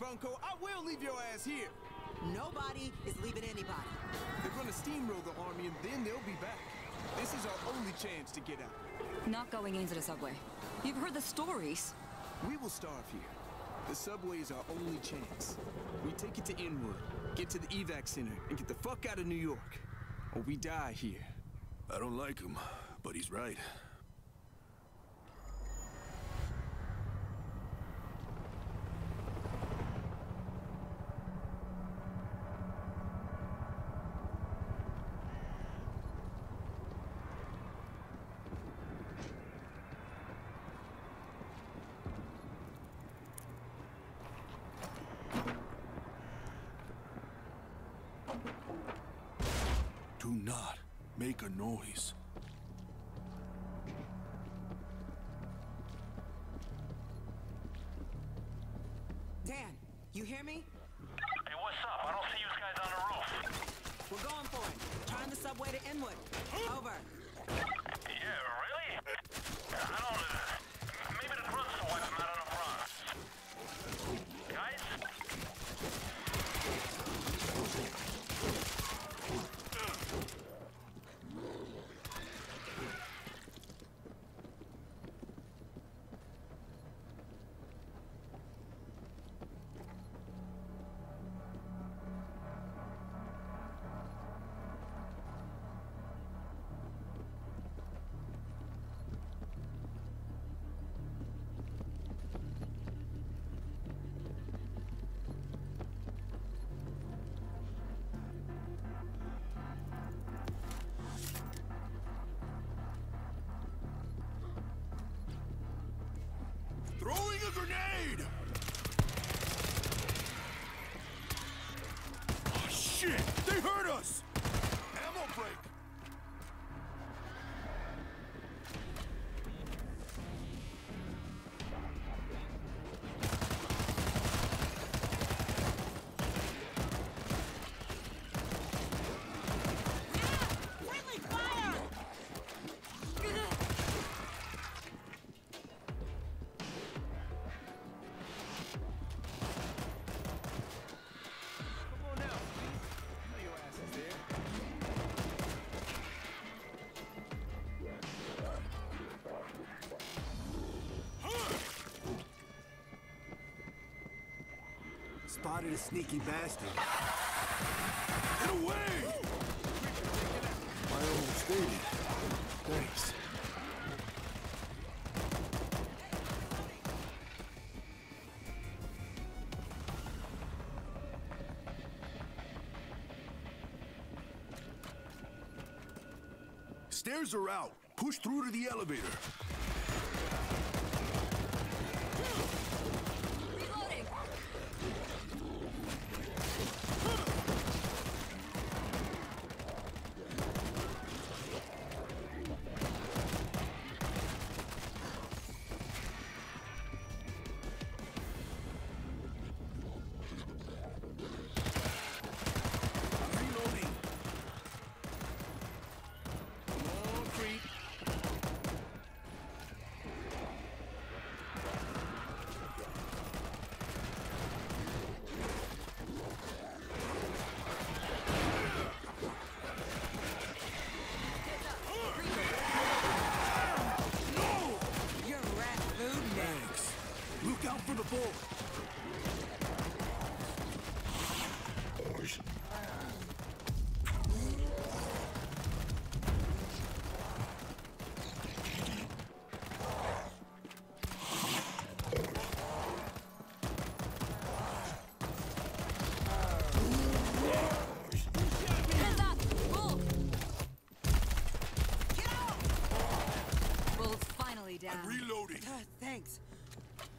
bunko, I will leave your ass here. Nobody is leaving anybody. They're gonna steamroll the army and then they'll be back. This is our only chance to get out. Not going into the subway. You've heard the stories. We will starve here. The subway is our only chance. We take it to Inwood, get to the evac center, and get the fuck out of New York. Or we die here. I don't like him, but he's right. Do not make a noise. A grenade! Spotted a sneaky bastard. Get away! I almost did it. Thanks. Stairs are out. Push through to the elevator.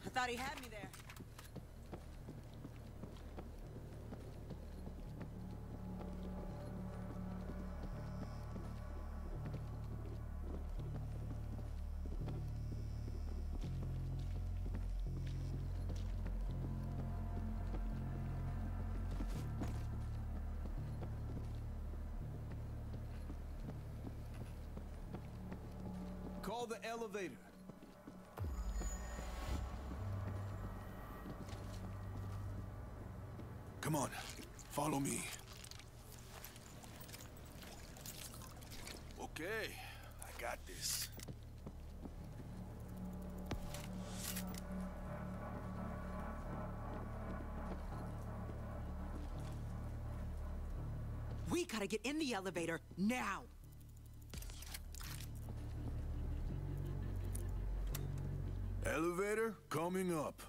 I thought he had me there. Call the elevator. Come on, follow me. Okay, I got this. We gotta get in the elevator, now! Elevator coming up.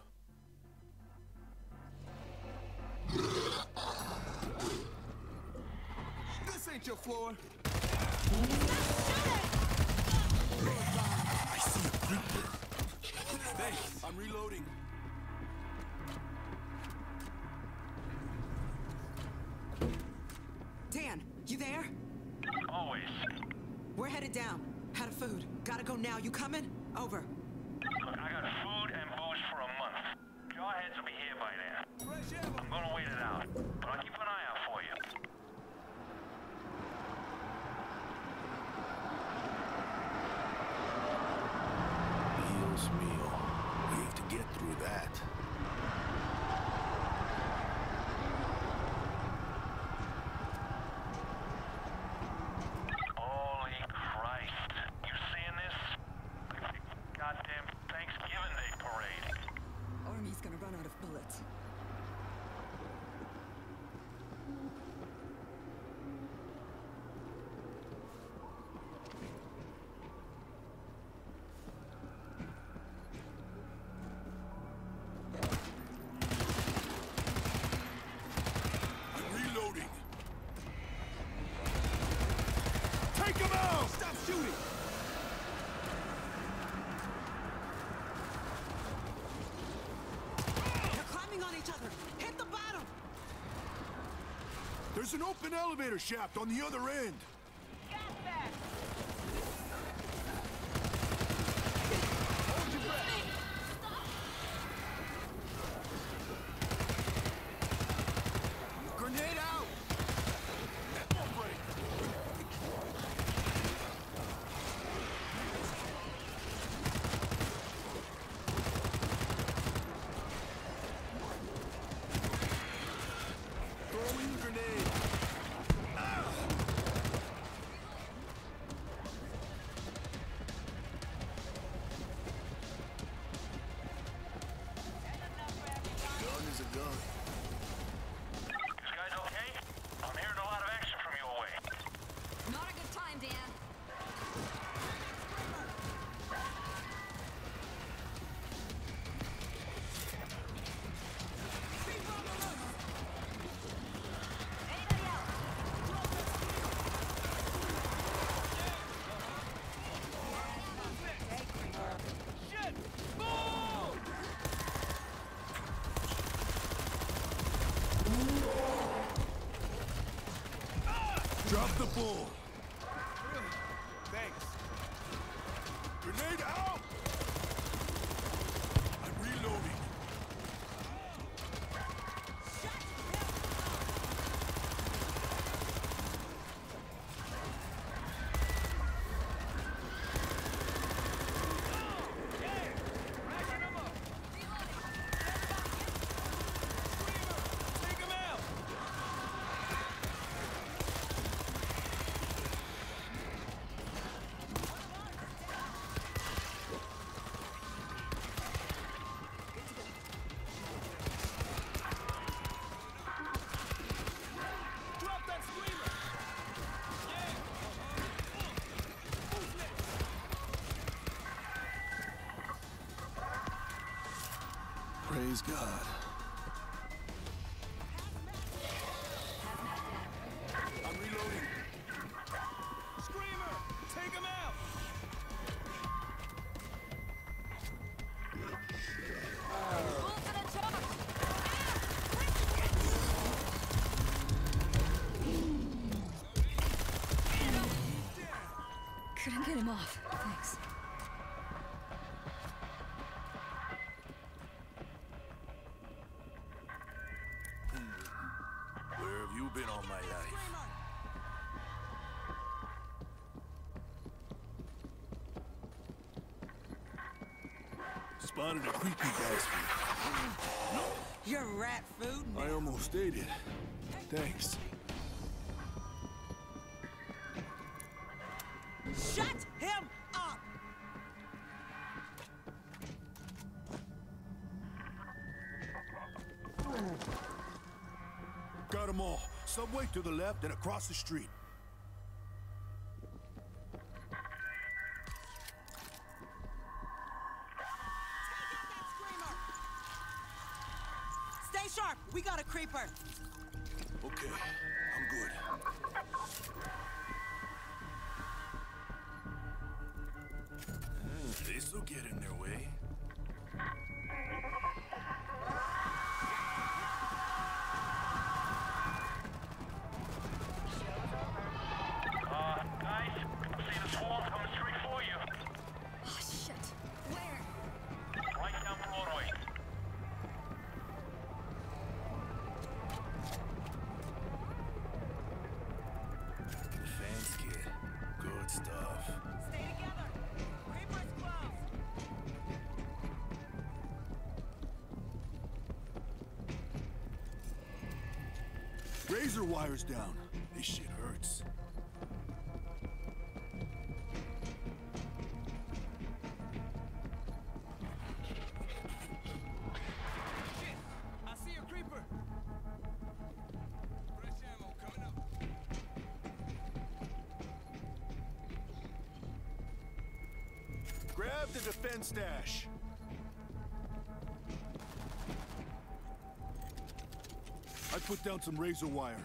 floor. I see a creeper. Thanks, I'm reloading. Dan, you there? Always. We're headed down. Out of food. Gotta go now. You coming? Over. There's an open elevator shaft on the other end. Drop the ball. Praise God. spotted a creepy. Your rat food? Now. I almost ate it. Thanks. Shut him up! Got them all. Subway to the left and across the street. Razor wires down. This shit hurts. Some razor wire.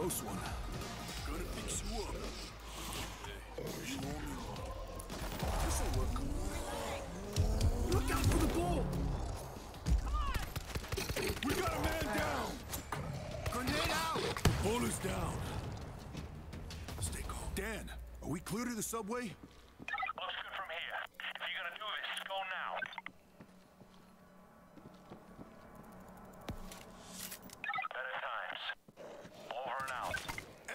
Close one. Gonna fix you up. This'll work. Look out for the bull! We got a man down! Grenade out! Bull is down. Stay calm. Dan, are we clear to the subway? Looks good from here. If you're gonna do this, go now. Better times. Over and out.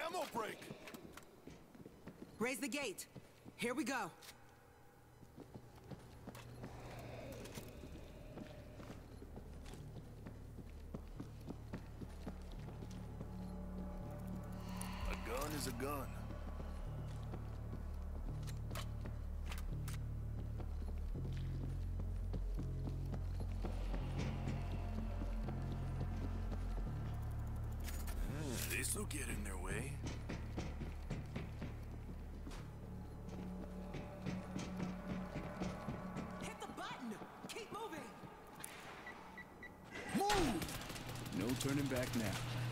Ammo break! Raise the gate. Here we go. No turning back now.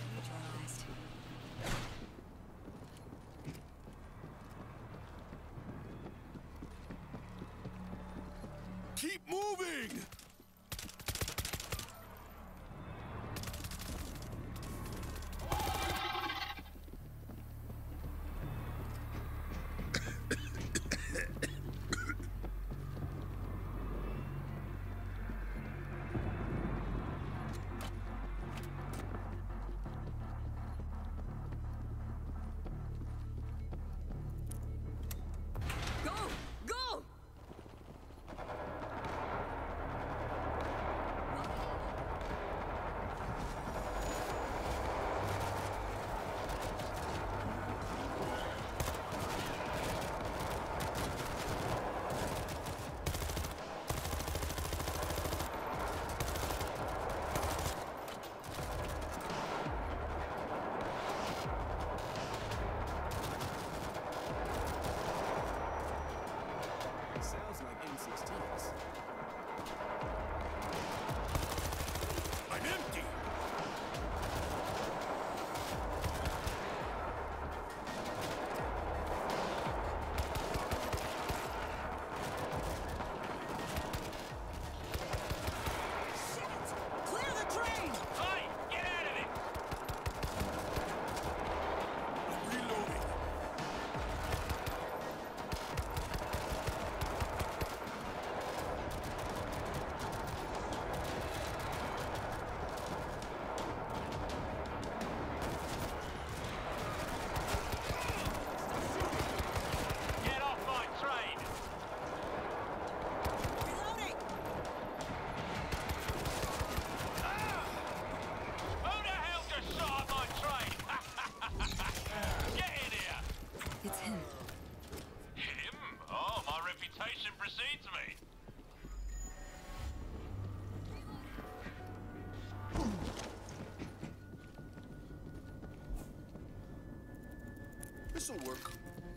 This'll work.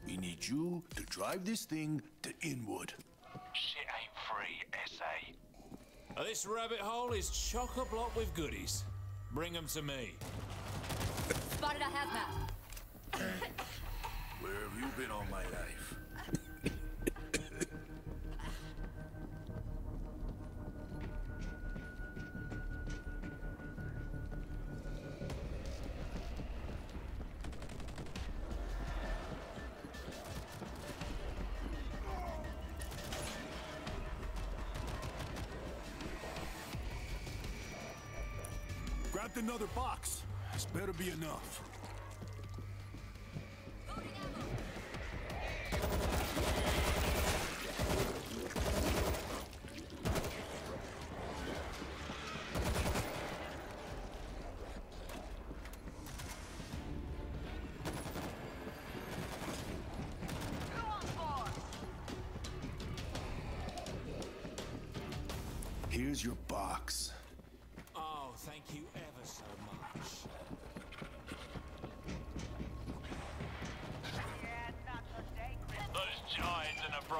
We need you to drive this thing to Inwood. Shit ain't free, SA. This rabbit hole is chock-a-block with goodies. Bring 'em to me. Spotted a hazmat. Where have you been all my life? This better be enough.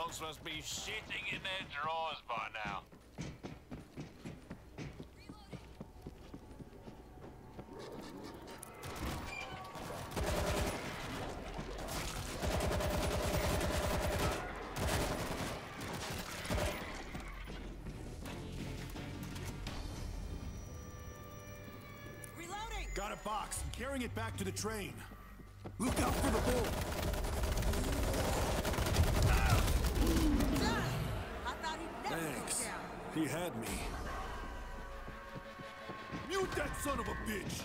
Giants in the Bronx must be shitting in their drawers by now. Reloading! Got a box. I'm carrying it back to the train. son of a bitch!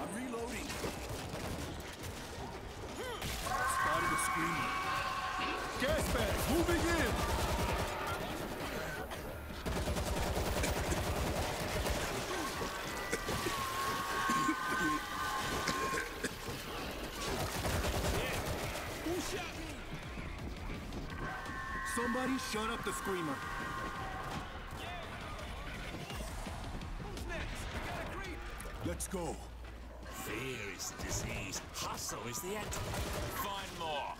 I'm reloading. Spotted a screamer. Gas bags moving in! Somebody shut up the screamer. Go. Fear is the disease. Hustle is the antidote. Find more.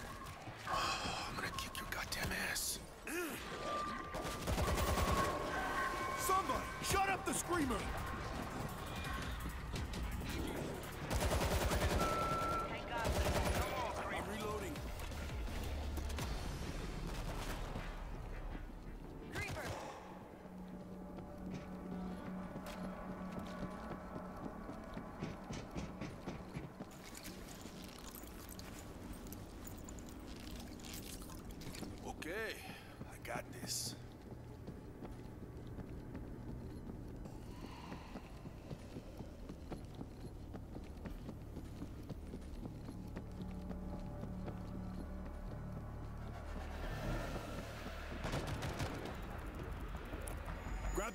I'm gonna kick your goddamn ass. Somebody shut up the screamer. I'm reloading. Creeper! Okay, I got this.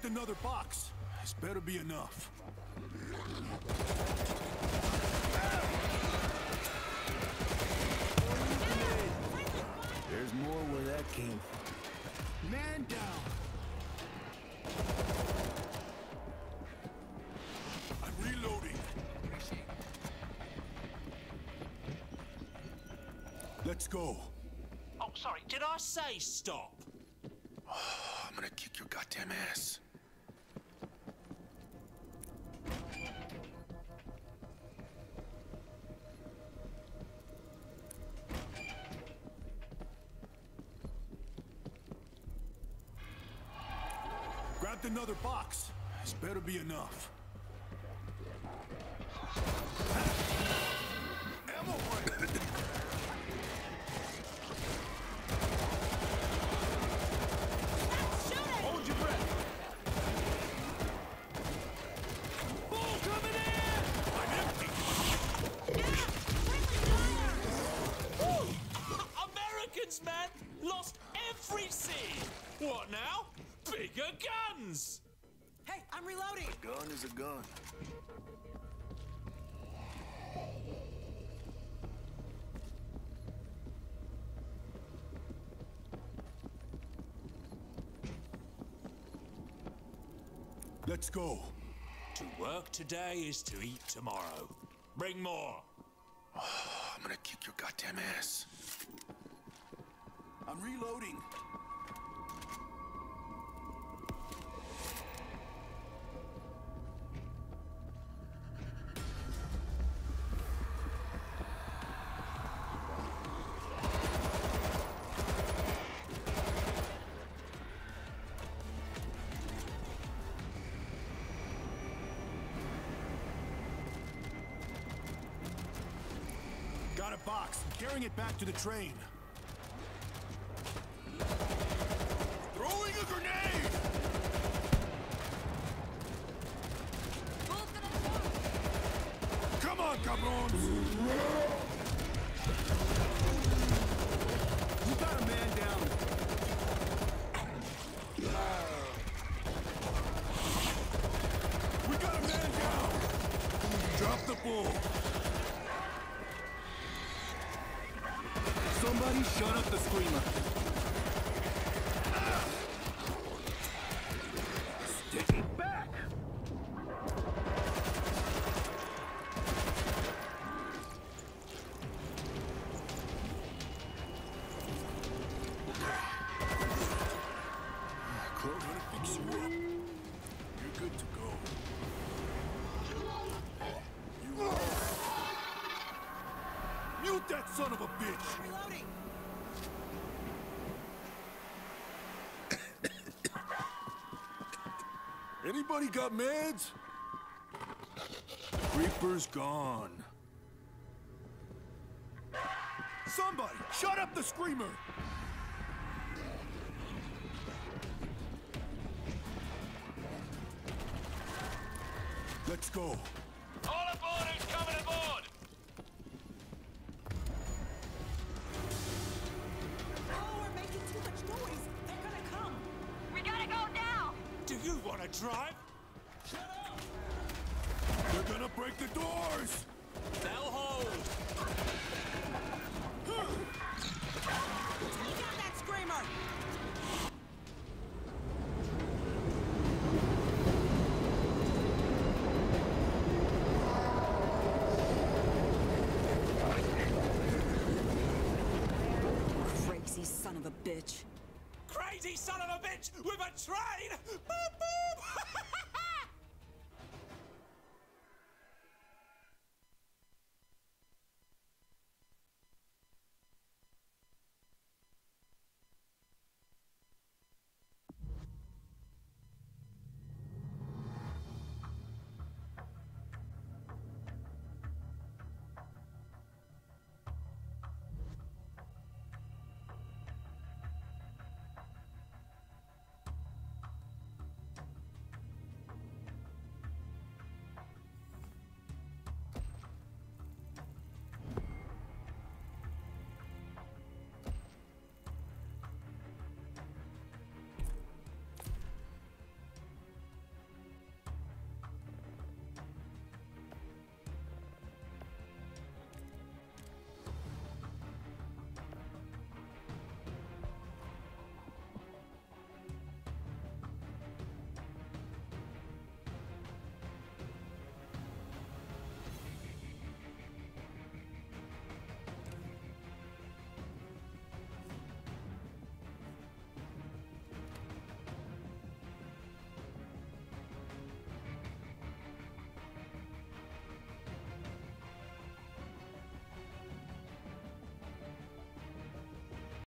Grabbed another box. This better be enough. There's more where that came from. Man down. I'm reloading. Let's go. Oh, sorry. Did I say stop? I'm gonna kick your goddamn ass. Another box. This better be enough. Is a gun. Let's go. To work today is to eat tomorrow. Bring more. I'm gonna kick your goddamn ass. I'm reloading. Back to the train. Throwing a grenade! Come on, cabrons! You got a man down. We got a man down! Drop the bull! Shut up the screamer. Anybody got meds? Reaper's gone. Somebody, shut up the screamer! Let's go. All aboard who's coming aboard! Oh, we're making too much noise. They're gonna come. We gotta go now! Do you want to drive? They're gonna break the doors! They'll hold! Take out that screamer! Crazy son of a bitch! Crazy son of a bitch with a train!